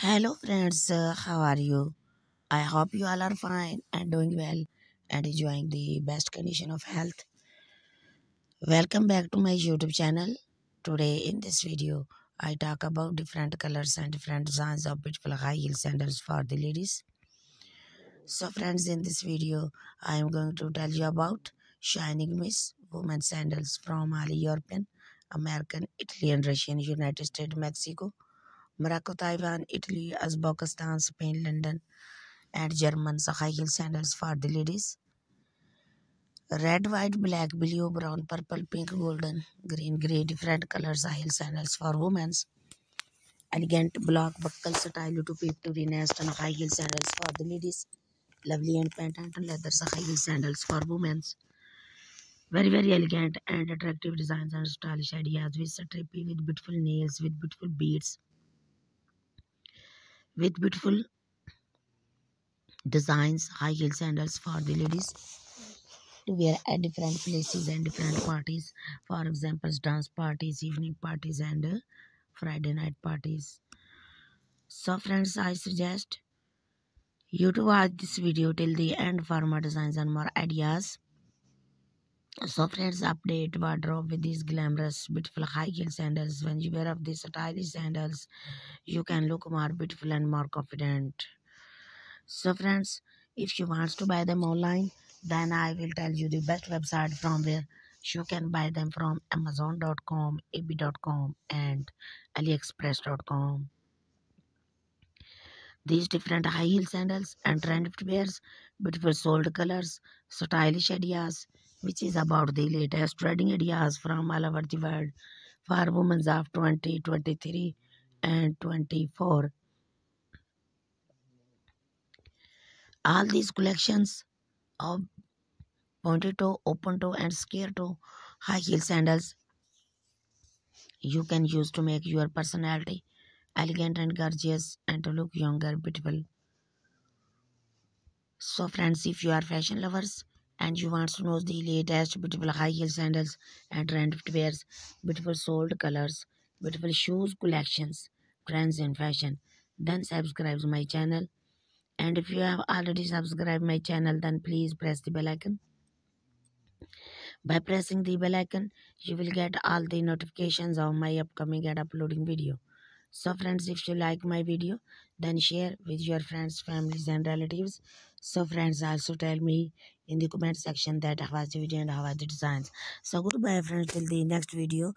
Hello, friends. Uh, how are you? I hope you all are fine and doing well and enjoying the best condition of health. Welcome back to my YouTube channel. Today, in this video, I talk about different colors and different designs of beautiful high heel sandals for the ladies. So, friends, in this video, I am going to tell you about Shining Miss women's sandals from all European, American, Italian, Russian, United States, Mexico Morocco, Taiwan, Italy, Uzbekistan, Spain, London, and German heel sandals for the ladies. Red, white, black, blue, brown, purple, pink, golden, green, grey, different colors heel sandals for women. Elegant block buckle style to peep toe nest and high heel sandals for the ladies. Lovely and patent leather high heel sandals for women. Very, very elegant and attractive designs and stylish ideas with trippy with beautiful nails, with beautiful beads with beautiful designs high heel sandals for the ladies. To wear at different places and different parties. For example dance parties evening parties and uh, friday night parties. So friends i suggest you to watch this video till the end for more designs and more ideas so friends update wardrobe with these glamorous beautiful high heel sandals. When you wear of these stylish sandals you can look more beautiful and more confident. So friends if you want to buy them online then i will tell you the best website from where you can buy them from amazon.com ab.com and aliexpress.com these different high heel sandals and trend wears beautiful sold colors stylish ideas which is about the latest trending ideas from all over the world for women of 2023 and 24. All these collections of pointed toe, open toe, and square toe high heel sandals you can use to make your personality elegant and gorgeous and to look younger, beautiful. So, friends, if you are fashion lovers, and you want to know the latest beautiful high heel sandals and trend wears, beautiful sold colors, beautiful shoes collections, trends in fashion, then subscribe to my channel. And if you have already subscribed my channel, then please press the bell icon. By pressing the bell icon, you will get all the notifications of my upcoming and uploading video. So friends, if you like my video, then share with your friends, families and relatives. So friends, also tell me in the comment section that how was the video and how are the designs. So goodbye friends till the next video.